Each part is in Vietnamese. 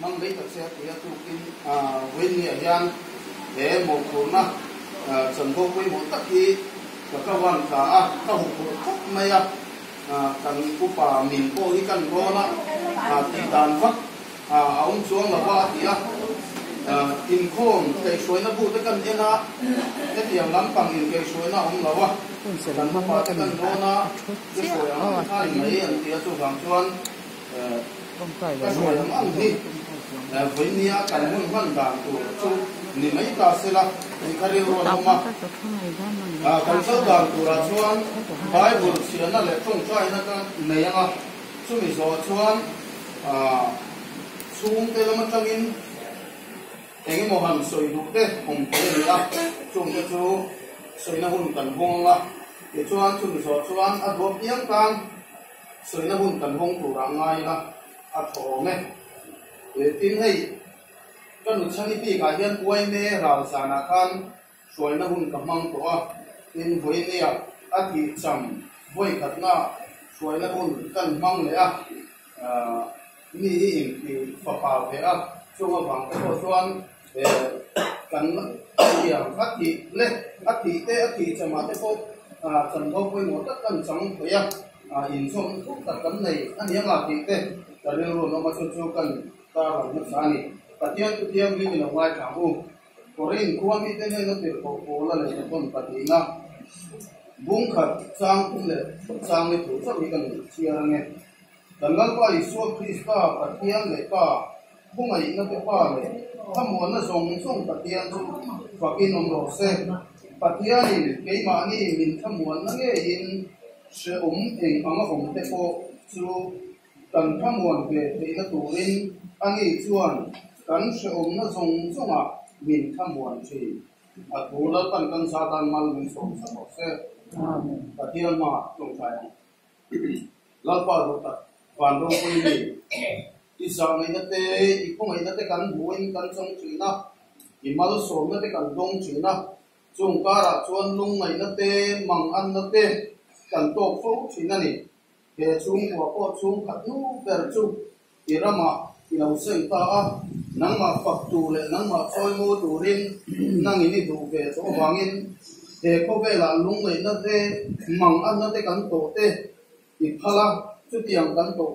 mang lấy tập xe thì tu kinh à bên nhà gian để một khổ na sân khấu với một tất khi và các quan cả các hộp khóc này à cần cú bà mình cô ý cần cô na à thì đàn phát à ông xuống là ba thì à in khôn cái suối nó bụt cái cần thế na cái tiền lắm bằng in cây suối nó ông là ba. Cần ba cái cần cô na cái suối ông hai mấy anh tía tu vàng chuan cái suối ông ăn đi với nia cần muốn văn đàn của chú ni ta sẽ là ni cái điều đó mà. à cần sâu đàn của là chuan bùn xiên là lệ trong trai nó cái này à chú mình rồi chuan à xuống cái là mất trong in. Anh em hàng soi đủ thế không phải là chung cho chú soi nó hun cần hong là để chuan chú mình rồi chuan à bộ tiếng tan soi nó hun cần hong của là ngay là à thổ này. Tin hay kan nu chang ka hian uai me ral sana khan suai na hun ka mang to a tin voi ne a a ti cham voi khat na suai na hun kan mang le a mi in ki fa pa ve a chung a bang ko chuan e kan ya a ti le a ti te a ti chama te ko a chan go voi mo ta kan chang ve in chong ku ta kan này, an yang a ti te ta rin ro no ma chu chu kan ta ran na sa ni patian tu tiam li ni wai ka hu korin kuwa mi te ne no te ko ko la le kon pati na bung khat sang kum le sang le tu so mi kan chia nge dangal pa isu krista patian le pa bung ai na te pa le thamo na song song patian chu fakin om ro se patian ni ke ma ni min thamo na nge in se um eng anga hom te ko chu kan thamo ve te na turin ani chuan kan se om na zong zong a min kham wan chi a tu la pan kan sa tan mal min som sa mo se ta tian ma tong sai la pa ro ta pan ro ko ni i sa ngai na te i ko ngai na te kan buin kan song chi na i mal som na te kan dong chi na chung ka ra chuan lung ngai na te mang an na te kan to fo chi na ni he chung wa ko chung khat nu per chu i rama i lo sei ta a nang ma pak tu le nang ma choi mo tu rin nang ini du ve so wangin he ko ve la lung le na te mang an na te kan to te i phala chu tiang kan to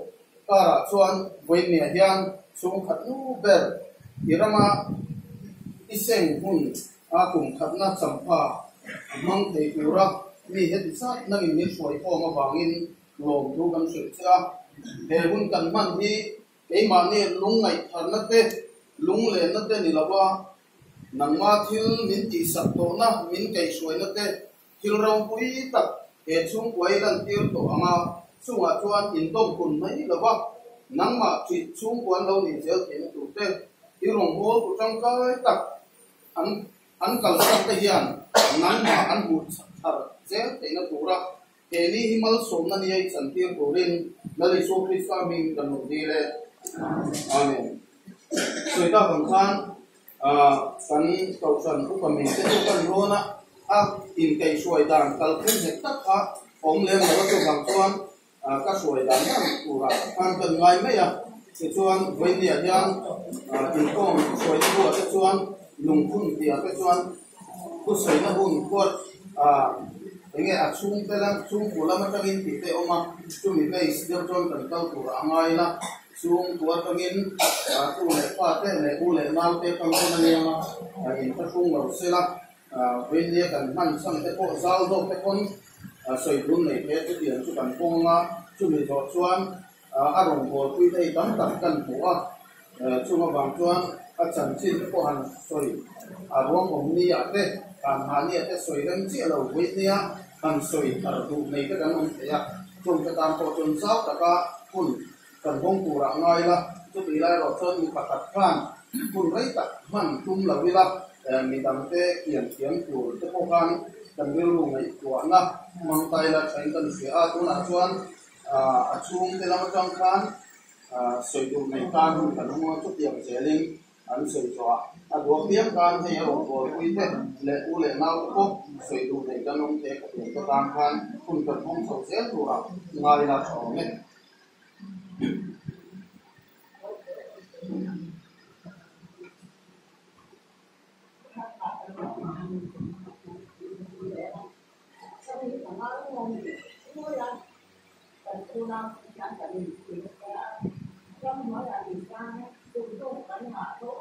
kara chuan voi me hian chung khat nu ber i rama i seng hun a kum khat na champa mang thei ura mi he ti sa nang in ni suai ko ma wangin lom tu cầm su cha he hun cần văn hi cái mà nè lúng ngày thật nát tê lúng lên nát tê ni là ba nang ma thiên mình chỉ sat tổ na mình cây suối nát tê thil rong quý tập he chung quay lần tiêu to anga chung a chuan in tom kun mấy là ba nang ma chỉ chung quan đâu ni dễ ke tu tê thil rong ho tu trong cái tak an an kal tê hiền. Hian nang ma an bu thar zel te na tu ra ke himal som na ni ai chan tir ko rin. Na le so krista min kan no di le. Amen. So ito kung saan, kan kausan ko kami, ito kan rona, at in kay suway dan, kalkun hektak ha, om lem na wato kang suwan, ka suway dan yan, kura, kan kan ngay maya, kecuan với địa yang in công suy của kecuan lùng phun địa kecuan ku suy na hun kuatenge a chung te lang chung pula ma tangin ti te oma chung mi này is dia ton kan tau tu angai na chung tua tangin a tu le pa te le u le nau te kang ko na ne ma a in ta chung lo se la a wen ne kan man sang te ko zal do te kon a soi dun nei te tu tian chu kan kong la chu mi do chuan a rong ko tui te dam tam kan pu a chu ma bang chuan a chan chin ko han soi a rong om ni ya te kan ha ni te soi ren chi lo wi ni a มันสวยกระดูกในก็จะมันเสียคนจะตามตัวจนเศร้าแต่ก็คุณกันพงกูรังน้อยละทุกทีไรเราชนมีประกัดพลานคุณไรตัดมันทุ่มเหล่าวิลับแต่มีตังเตะเกี่ยงเสียงอยู่จะพวกกันกันเรื่องในตัวนะมังไตละใช้กันเสียอาตุนอาชวนอาชุมเตลามจังคันสวยดูในตาดูกันหัวทุกอย่างเสียลิง an soi cho a bo tiam kan te ro bo kui te le u le na ko soi du ne ga nong te ko te ta tam kan kun ta thong so se tu ra ngai la cho ne Thank you.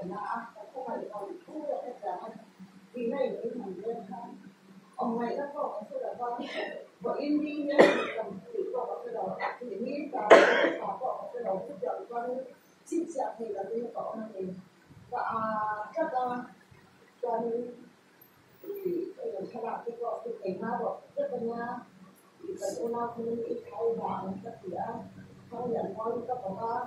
quyền nó ăn không phải còn thu được cái giá này vì này cái thằng dân ha ông này các con cũng là con vợ in đi nhá làm thì con có cái đó thì nghĩ là có có cái đó cũng giờ con xin sợ thì là cái có nó thì và các con con thì các bạn cái con thì thấy ma rồi rất là nha thì cần ôn nào không nên ít thay vào các thứ không nhận con các con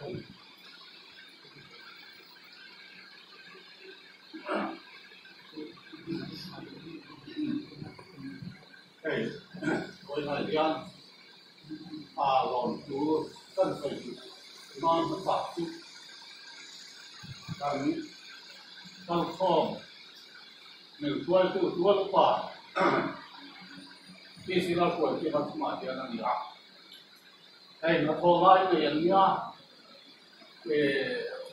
可以。哎，我来讲，啊，楼主真对，他妈杂种，等，等靠，能多就多的话，你说到什么地方去买那里啊？哎，那桃花应该怎么样？que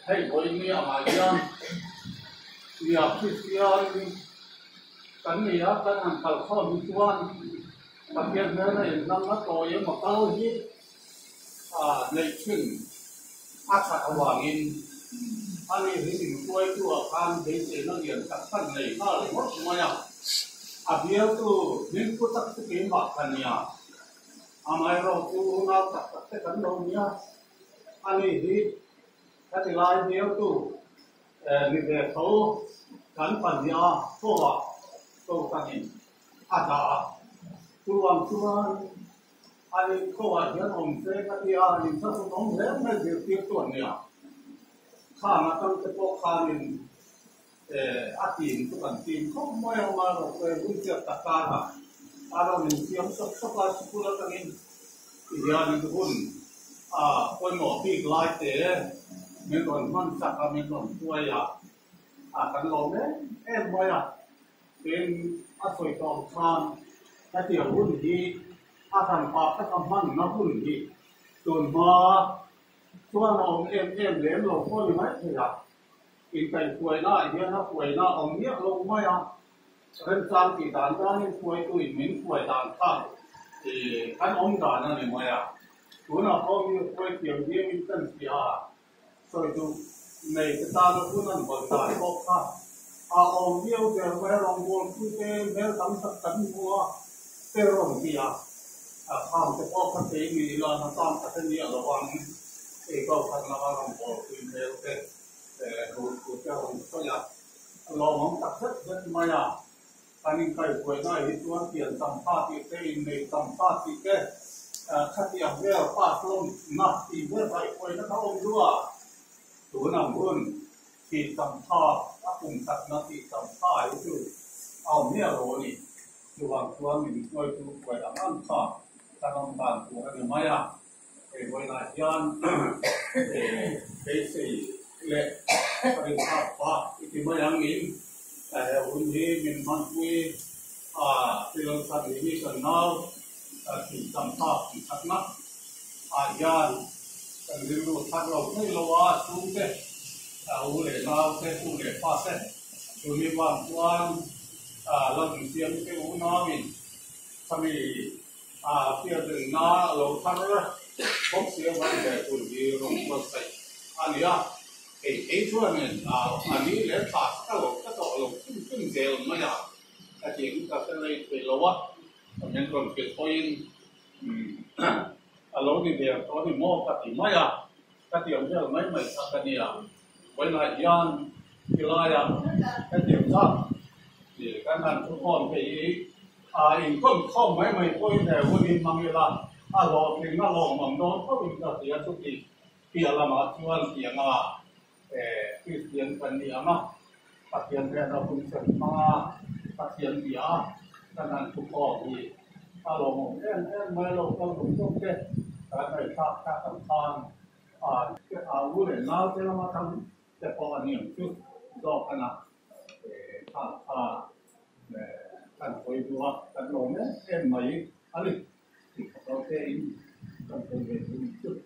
hey boy mi a mai ya mi a phi ya tan mi ya tan han pal kho mi tuan pa kia na na in nam na to ye ma pao hi à nei chun a cha a wang in a ni hi sin tuai tu a kan de se na liền tak san nei ha le mo ma ya a bia tu nin ku tak tu ke ma kan ya a mai ro tu na tak tak te kan lo ya a 他就拿有肚，呃，那个头干粉的啊，做啊，做上面，啊，炸，做完做完，啊，你做完先红色那的啊，你这是红色那就变短了，看那都是做他的，呃，啊，点不管点，他没有嘛，我会不会打架嘛？啊，那你先说说话，说话上面，一条你就，啊，问我别来的。นทุกอันตีนเขาไม่เอามาหรอกเลยรุ่นเจ้าตะการอ่ะอารมณ์เสียงสักสักลายสุขุลกันนี่อีกอย่างนึงทุกคนอ่าคนหมอพี่กลายเต 所以就每个大的不能不打破它。อาอมเยี่ยวเจอแม่ลองบัวคือเจแม่ตั้งสักตั้งบัวเจอรองเบียข้ามเฉพาะพระเจ้ามีรอนตั้งสักนี้ระวังเอกพันละลองบัวคือแม่เจอแต่ดูจ้องก็อยลอตักเส้นเส้นมาอะอันนี้ใครป่วยได้เปลี่ยนสัมภาตีเต้ในสัมภาตีแกขัดเดียบเรียกป้าต้มนับตีเมื่อใครป่วยนะเขาองค์ด้ว kham te ko kha te mi la na tam ta ni a lo wang e ko kha na rong bol ku me te của của cho cho nhà lo mong tập rất rất may à anh em cái quay này thì tuan tiền tầm pha thì cái này tầm pha thì cái khát tiền về pha luôn nắp thì về phải quay nó không đua tu nằm luôn thì tầm pha các cùng thật nó thì tầm pha itu ao mía rồi đi tu bằng tuan mình quay tu quay làm ăn pha ta không bàn của anh em à thì quay lại gian cái gì le parin ha pa iti mayang in eh un hi min man pui a tilon sa ni san nau ti tam pa ti sak na a yan kan ri lu thak lo nei lo wa su te a u le na te u le pa se tu ni lưu lưu phát lộ cái lô á xuống thế à u lệ lao thế u lệ pha thế rồi mi bằng quan à lần tiếng cái u nó mình. Tham mì à phía đường nó lô phát ra. Bốc xía vấn đề của đi rộng quân anh ấy cái cái chỗ này à anh ấy lệ phát cái lô cái tổ lô kinh kinh dèo mà nhở. Cái chuyện chúng ta sẽ lấy về lô á. Nhân còn cái thôi. Ừ. นโลวะมันคนเป็นพอยน์อืมอ่าเราเนี่เดียวตอนนี้มอก็ที่ไม่อะก็ที่ยังไม่ไม่สักนี่อ่ะวันไหนยันที่ไรอ่ะก็ที่สักเดี๋ยวกันนั้นทุกคนไปอ่าอีกคนเข้าไม่ไม่พอย แต่วันนี้มังเวลาอ่าเราถึงน่าลองมังโดนเขาเป็นก็เสียทุกทีเพียละมาชวนเสียงอ่ะ Christian Pandiama, Patian Rena Punsen Mga, Patian Bia, Kanan Tukogi, Alo En En Melo Kalu Tuke, Kanay Tak Kakang Khan, Ah, Awure Nao Tela Matang, Tepo Aniam Chut, Do Kana, Ta Ta, Kan Koi Dua, Kan Lone, En Mai, Ali, Oke, Kan Koi Dua,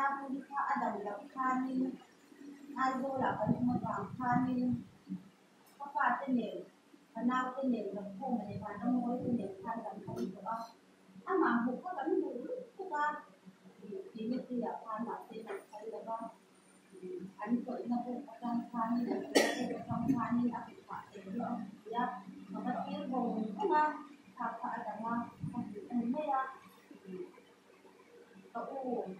Nabulika adawlaw kanin, Azola kalimagang kanin, kapatinin, panaw tinin, nagpo manipanang mo tinin, kandang kalimagang. Ang mahuk ka kami bulong ko ka, pinit niya ka natin ang kalimagang. Ano ko ina po kagang kanin, ang kagang kanin, akit pa ito ang kaya, makatir mo ko nga, kakaadama, ang hindi mo ya, tao,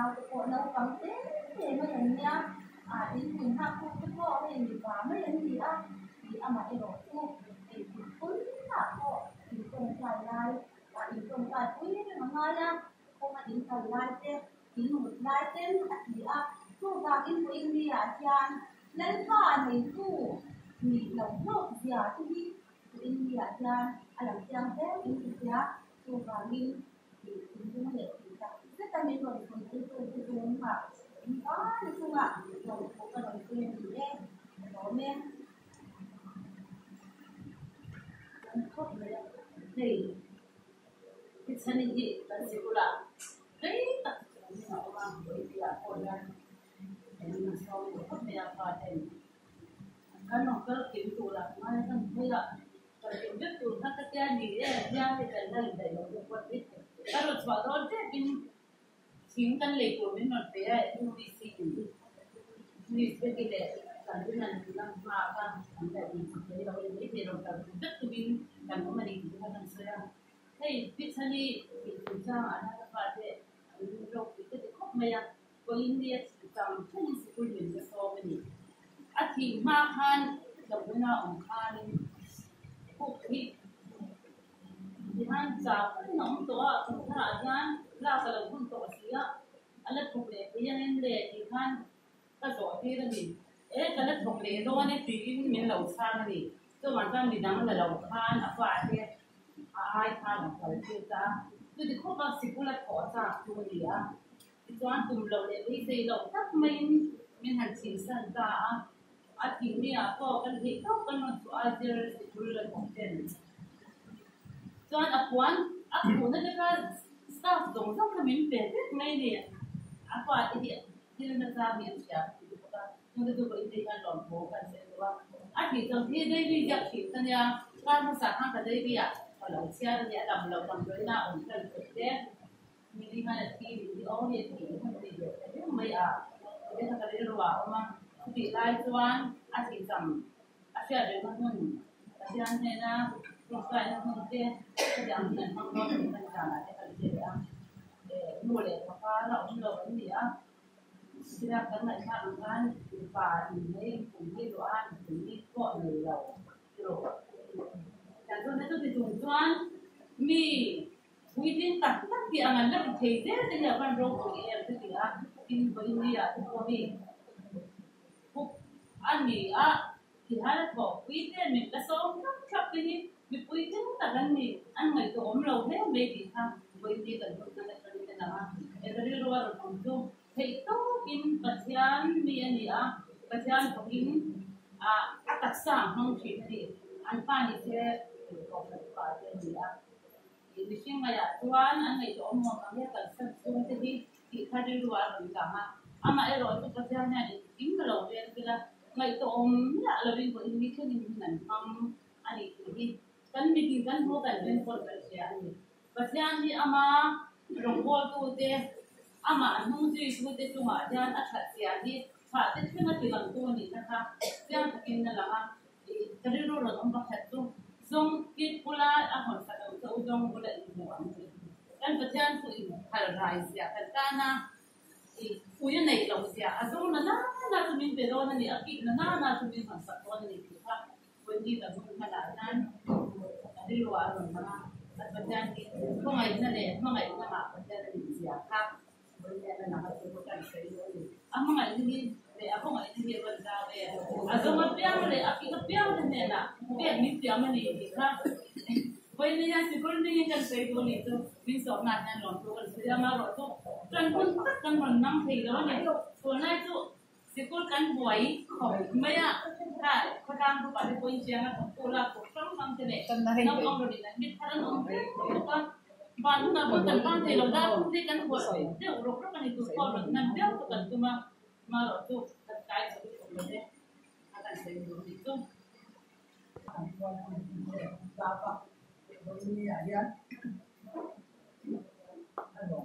e ka nau ko na kam te e ma yan nya a din kun ha ko ko e ni ba ma yan ni a thì ăn à, mà cái đồ thì cũng là họ thì không phải lai, và thì không phải quý mà ngay nha không mà đến phải lai thế thì một lai tên thì à thu ta in của India chan lên pha này thu thì lòng lộn giả thì India chan à làm chan thế, India thu ta in thì cũng không để thì ta rất là mình còn còn cái cái cái cái mà có nói chung là lòng của cái đồng tiền thì em đó men thì cái chân gì là gì cũng là đấy tất cả những cái mà bởi vì là con ra thì mình sau đó có thể là phải thành cái nó có kiểm trụ là mai thân thấy là rồi kiểm biết trụ nó cái kia gì đấy ra thì cần là để nó được quan biết cái rồi vào đó thế mình chính căn lệ của mình nó bé ấy nó đi xin đi xin cái lệ kandungan ng maaga ang dahil sa daw yung ito ng pagkat tubing kan mo mali dito ng saya hey pitsani pitsa ana ka pate lo ito ko maya ko hindi at sam kung sikul din sa so many at hi makan da buna on kanin ko hi dihan sa nong to a kung na yan la ka lang kung to siya alat ko pre yan hindi dihan ka so ti rin ê cái đất thuộc lệ đó này tùy mình lẩu sang đi cho mà ra mình đang là lẩu khan à phải thế à ai khan là phải thế ta tôi thì không bao giờ cũng là khó ra tôi đi à thì cho anh cùng lẩu lệ đi xây lẩu tắt mình mình hành trình sang ta à thì mình à có cái gì đó cái nó cho ai giờ thì tôi là không tên cho anh à quan à quan nó cái staff dòng dòng cái mình bé thế mấy đi à phải thì thì nó ra miệng chả hindi ko hindi kan lon po kan sa ito at dito di dai bi ja ki tan ya kan sa kan ka dai bi ya kalau sia dia lam lo kan doi na on kan ko te mi di kan ti di o ye ti ko ti yo te mai a dia ka dai ro wa ma ti lai tuan at ti sam a sia de ma nun a sia ne na ko ka na hun te ka ja an nan ma ko kan sa na te để ti ya eh nu le ka pa la on lo ni ya sila kan na sa kan và thì mới cũng với đồ ăn cũng với gọi người đầu đồ chẳng tôi thấy tôi thì dùng cho ăn mì quy định tất tất cả anh là thấy thế thì là bạn rồi của em thì là kinh với đi à thì có đi ăn mì á thì hai là có quy định mình đã sống rất khắp cái gì mình quy định tất ăn mì ăn ngày tôi ôm lâu thế mấy thì ha với đi gần tôi là cái cái nào em đã đi rồi rồi thì to in pasian mi ani a pasian ko in a atak sa hong chi ni an pa ni se ko pa te ni a ni sing ma ya tuan an nei to mo ma ya ka sa su te di ti kha di ruwa ro ka ma ama e ro to pasian ne in lo le kila ngai to om ya lo rin ko in ni ke ni nan ham ani ki kan mi ki kan ho kan ben ko ka sia ani pasian ni ama rong ko tu te ama an hung ji su te tu ma jan a that sia ni pha te thing a tilang tu ni na kha yang kin na lama tari ro ro om ba khat tu zong kit pula a hon sa do so zong pula i mo am ti kan pa jan tu i hal rai sia Dikulkan buai kau, maya kral, kerang tu pada kau jangan terpulak kau, kerang sampai ni. Nampak orang ni, ni kerang orang tu bantu nak buat tempat ni, lomba pun dia kan buat. Dia urut urut kan itu sekolah, nanti dia tu kan cuma malu tu terkait satu sekolah ni. Akan saya dulu itu. Bapa, ini ayah. Aduh.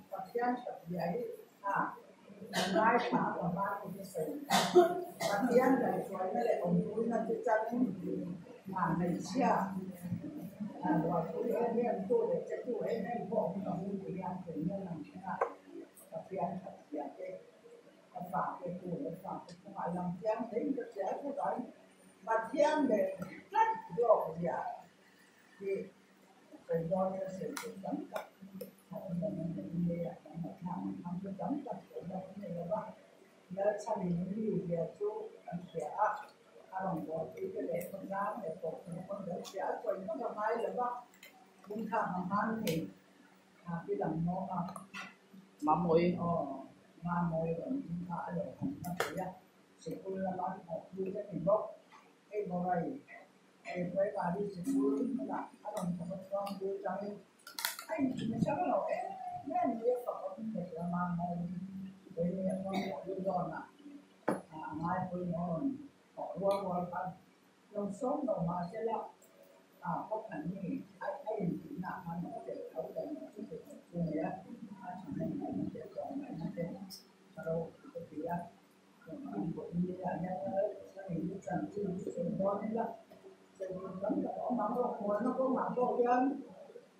hiện nó không bị để họ nó phải cái chuyện anh bạn cho nó nhà lên xuống một góc này xuống lại màn đi ra sáng Mai pa pa pa ko sa. Patian da ko na le ma na chia. À rồi ko le ne to che to e ne ko ko mu ko ma lam tian de ko cha ko dai. Patian de rất do ya. Thì phải do cái sự tấn công nhớ cha mình đi về chú anh trẻ à lòng bỏ đi cái để con ra để cổ nó con đỡ trẻ rồi nó là mai là bác cũng thà mà man thì à cái lòng nó à mà mỗi ờ mà mỗi rồi cũng thà rồi không có gì á sẽ cũng là nói một thứ cái mình bốc cái bộ này cái với bà đi sẽ cũng là à lòng có con đưa cho anh anh sao nó cái là cho là à mai tôi nói họ qua qua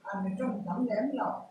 ăn trong cảm đầu mà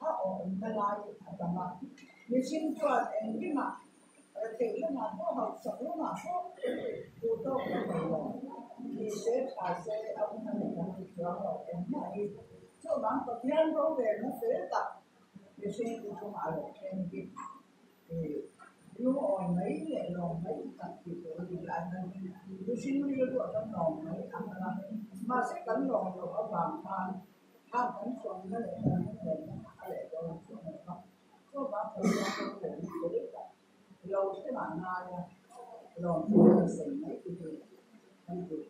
trên à mình mà ra à mà rồi cho mình xin cho em cái mà thì nó mà có mà có nếu mấy lệ lòng mấy tập thì tôi đi lại nên tôi xin đi được trong lòng mấy ăn là mà sẽ cắn lòng rồi ở vàng phan tham cắn xuân cái lệ nó để cho nó xuân này không có bác phải cho tôi để nó biết tập lâu cái bản ra lòng tôi sẽ mấy cái gì không được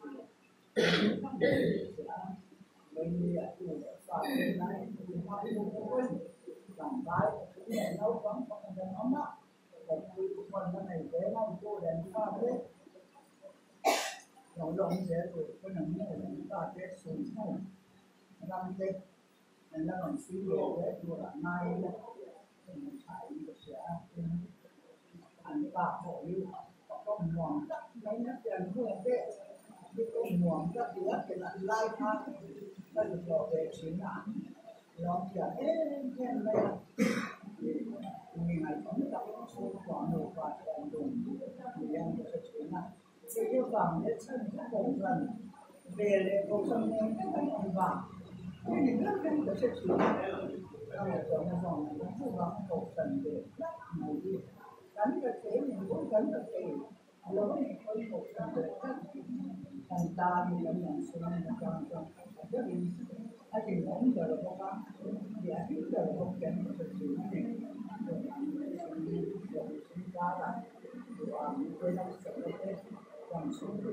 mình là chủ phải cái này thì hai người quên làm bài cái này lâu lắm không có nó đó còn tôi cũng còn cái này để mong cô đến pha thế lòng lòng sẽ được cái này nó không ta cái xuống không năm cái nên nó còn suy yếu đấy tôi là nay mình phải được sẽ anh ta hội lưu có mòn mấy nó tiền hương cái cái con mòn cái gì thì lại lai pha nó được đổ về chiến lãm nó kiểu ê cái là mình ngày cũng gặp số khoảng một vài còn dùng thì em có thể chiến lãm thì yêu cầu để chân các bộ lần về để bộ chân nên các bạn còn vào nhưng những lớp em có thể chiến lãm trong một chỗ một vòng nó cũng vào bộ phần để lắp màu đi đánh được thể mình muốn đánh được thể lỗi có một phần để các thành ta thì là nhận sự là trong trong rất là anh thì cũng giờ là có ba thì anh biết giờ là không kém được sự này rồi rồi chúng ta là rồi quên nó sẽ là cái còn xuống cái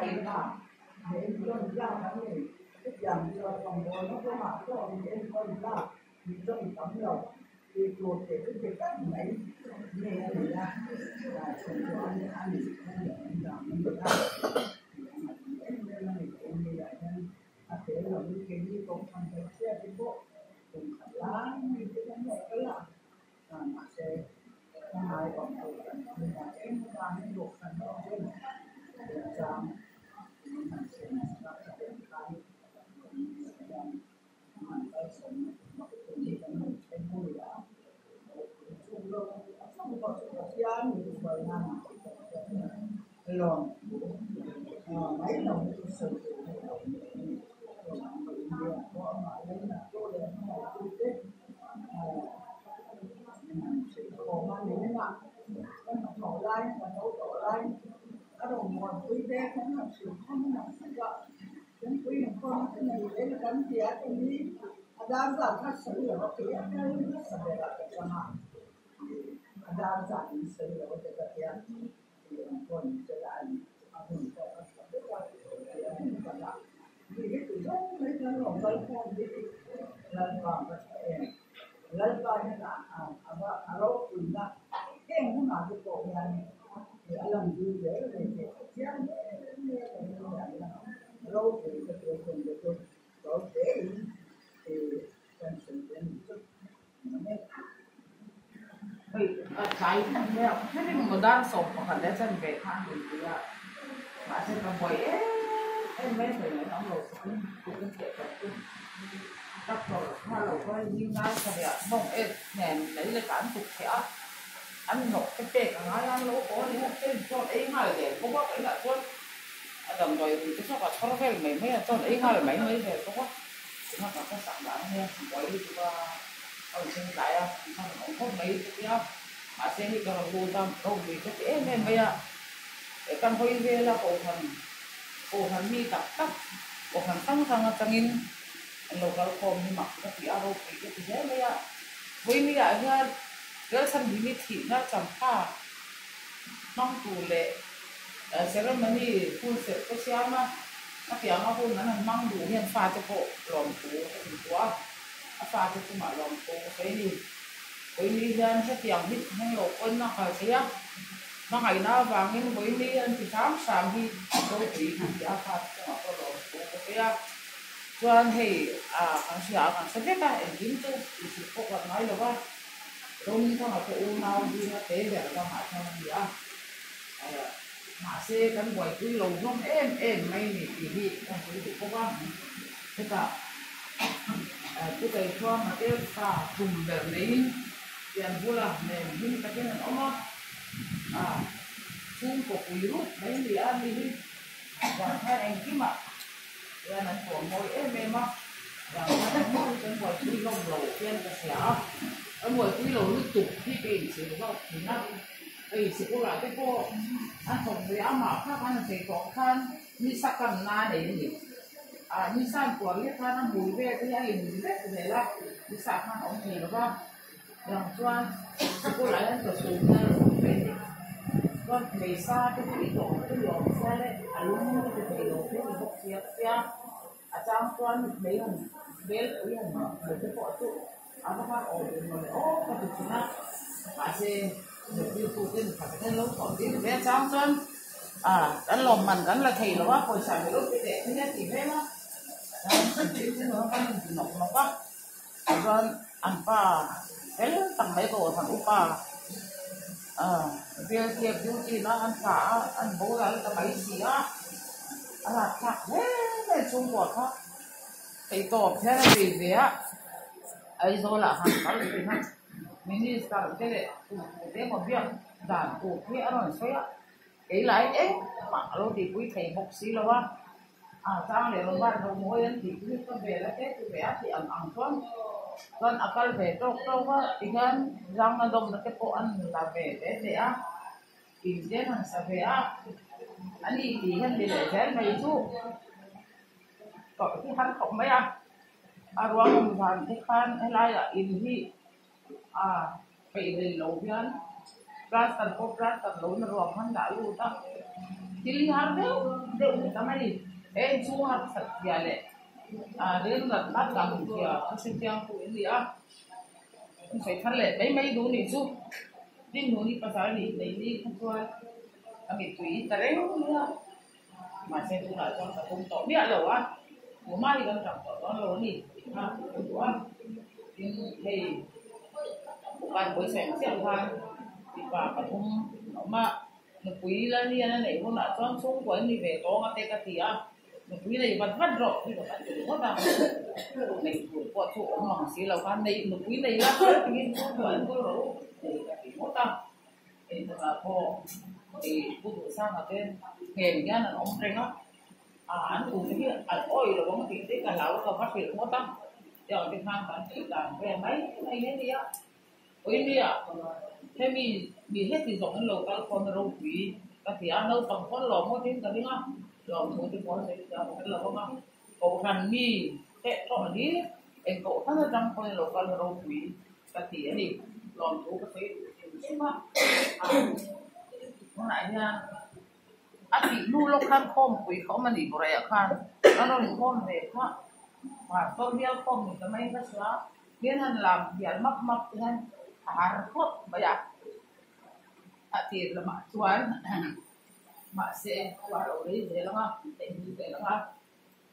cái à đưa vô cấm cái đó sự này sẽ chuyển dần trong cái và sinh lại là cái gì đó không rồi quá thì sẽ sẽ nó cho là cái bản thân là cái cái này đấy là cái cái này nó phải sẽ có chuyện như trả cắn chân đâu để không có sợ đàn về cho dễ là đâu mình để sợ cái đêm lại xuống có một chuyện đàn phải đấy mình sẽ lời việc của gì của mình thôi chứ có cái gì á rồi cần nó là câu hỏi là cần nó là vâng thì nó mình cho nó cần ta anh nên chỉ trả nó thì nó còn mình như thế anh thu để phạt để cho nó mà làm lòng mà cho anh không thể để anh sự của nó đóng chặt ông mình tự được tiền anh thu để làm này đi nó sẽ nó sẽ nên sang những có chia sẻ với những mà có cái tay nào để cho ra cái này cái dần cho toàn bộ nó có mặt có để coi ra thì trong tấm lòng thì một cái cái cái cách này nghe thì ra là sẽ cho anh anh anh làm mình ra nên là mình cũng như vậy nên à thế là những cái như công thành cái xe cái bộ cũng lá như cái vấn đề cái là mà sẽ hai còn phụ nhưng mà em ta những bộ phận đó trên để làm mình sẽ làm cho đến cái làm mình phải sống một cái gì đó mình phải vui đã chung lâu không có sự có giá nhiều bởi năm lòng mấy lòng cái sự có mà lấy là tôi để nó là tôi tết bộ mà nếu mà con lai và nấu tổ lai ở đầu nguồn quý đê không học sự không học sự gọi đến quý học con cái này đấy là gắn giá cái ní đa dạng các sự là cái cái nó sẽ để cái cho họ đa dạng sự là cái cái cái con cái lại ở vùng có các sự là vì cái tự do mấy cái lòng tay con đi lên vào các em lalbanya aba aro unda ken huna de ko yani alam du de de de yan ro de de de de de de ro de thì tension den vì cái theo thế thì một đang sống mà phải để chân về thang thì thì là mà sẽ cầm bồi em mấy người nó rồi cũng cũng sẽ cũng đắp rồi hoa lẩu coi như ngay cái này mong em nè lấy lấy cả tục thẻ ăn nộp cái bể cả ngay ăn lỗ có những cái cho ấy ngay để có bác ấy là cho đồng rồi thì cái số là cho cái mấy mấy, cho ấy ngay mấy mấy về có bác ta có cái sản phẩm nha bởi đi chúng ta ở trên lại à xong nó không mấy, cái á? Mà xem đi cho nó vô tâm, không vì cái em nên bây giờ để căn hơi về là cổ thần cổ thần mi tập tắc, cổ thần tăng thằng tăng in. Lâu local form ni mak ka ti aro cái gì thế bây ya với mi ya ya gel san bi mi thi na cham pa nong tu le ceremony full set ko siama na ti ama hu na nan mang du hian fa te ko lom tu ko ti tua a fa te ku ma lom tu ko ni voi mi hian he ti ang hit hang lo kon na ka sia na hai na wangin voi mi an ti sam sam hi ko ti ti a fa te ko lom tu ko ya chuan hei a kan sia kan sa veka en dim tu i si ko ka ngai lo wa rom thang a ko u nau di mà xe ver ka ma thang di em em em mai ni ti con kan tu không ko Thế te ka tu kai chuan ma te ka tum ver nei tian bula ne hin ka ken an oma a chung ko pui ru mai ni a ni đi, wa hai anh kia mà, ya nan của mỗi em em á. Và nó moi cái moi tuy lông lầu trên cái xẻ ở moi cái lầu lúc tục khi bị sự đó thì nó ấy sự của lại cái cô anh không phải ăn mà khác, anh phải có khăn như sắc cầm na để gì à như sang của biết khăn nó mùi về cái anh mùi về cái này là như sắc khăn ông thì nó ba yang tuan sự của lại anh phải xuống na về con ngày xa cái cái tổ cái đồ xe đấy. À lúc nó cái cái đồ cái bọc xe xe. À trong con mấy hồng bé tuổi hùng mà người cái bộ tụ à nó ổn rồi ô cái à đánh lồng mình đánh là thì nó hồi sản cái lúc cái để thứ nhất thì bé nó chỉ nó con mình nọc nó quá rồi ăn pa cái tầng mấy bộ thằng upa à việc việc duty nó ăn cả ăn bố là cái mấy gì á là thật thế này Trung Quốc á thì tổ thế là gì vậy á ấy rồi là hàng đó là gì ha mình đi sao cái này thế một việc giảm cụ thế rồi xoay á cái lại ấy mà nó thì quý thầy học sĩ là quá à sao để nó ba đầu mo yan thì quý ko về là cái ku thì a ti con, con kon kon akal be tok tok wa ikan jang na đông là cái po an la về về be a in je sao sa be a ani ti han le le jan mai chu ko ti han không mai a arwah ti khan elaya in a à lobian về tan ko ras tan lo na ro han da lu ta tili har de de u ta mai e chu har sat ya le a à đến là bắt làm kia nó sinh tiếng của gì a ku sai thar le mai mai du ni chu. Din nu ni pasar ni nei ni ku ko a nị tu i ta re tareng ya ma se tu lại cho ta ku to mi a lo a rồi á của mai gần trọng tổ đó rồi nị ha của in thì bukan boy sen siang kan di pa patung ma nagpui la niya na na imo na chuan chung ko ni ve to nga te ka tia nagpui la iban van ro ni ko kan mo ta nei ku po chu om mang si lo kan nei nagpui nei la ka tingin ko ko an ko ro nei ka ti mo ta e na po e pu tu sa na ten ngen ya na om renga à anh cũng nghĩ anh ôi rồi bóng tiền thế cả lão còn phát triển mua tâm giờ cái thang bán chỉ là về mấy này thế á. Ôi, đi à thế mi mi hết thì giống lâu cái con rau quý. Cái thì ăn lâu bằng con lò mua thêm cái đi á lò mua thì con sẽ ra cái lò không á cậu mi thế cho đi. Em cậu thằng nó con lò cái rau quý. Cái thì anh đi lò mua cái phải xem à อาทิลูกข้างคมคุยเขามันอีกอะไรอะคันแล้วเราคมเลยว่าว่าต้นเดียวคมนี่ก็ไม่ก็เสียเรียนหันลำเดียนมักมักเรียนหาครบไปอะอาทิตย์ละมาชวนมาเสียว่าเราได้เดี๋ยวละมาเต็มที่เลยละมา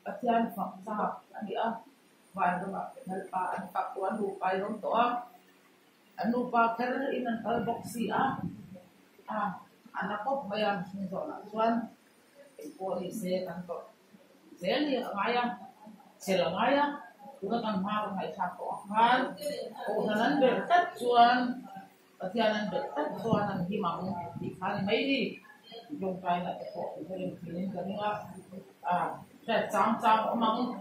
อาทิตย์ฝักทราบอันนี้อะวันละมาเป็นปลาอันปักวันดูไปลงตัวอันนูปลาแค่อินันเตลบ็อกซี่อะอะ anak ko bayang sinto na tuan po ni se kanto zeli ngaya sila ngaya kuma kan ma ngai sa ko kan o hanan be tat tuan patianan be tat tuan ang himang di kan may di yung kai na ko ko rin kinin kanila ah sa chang chang omang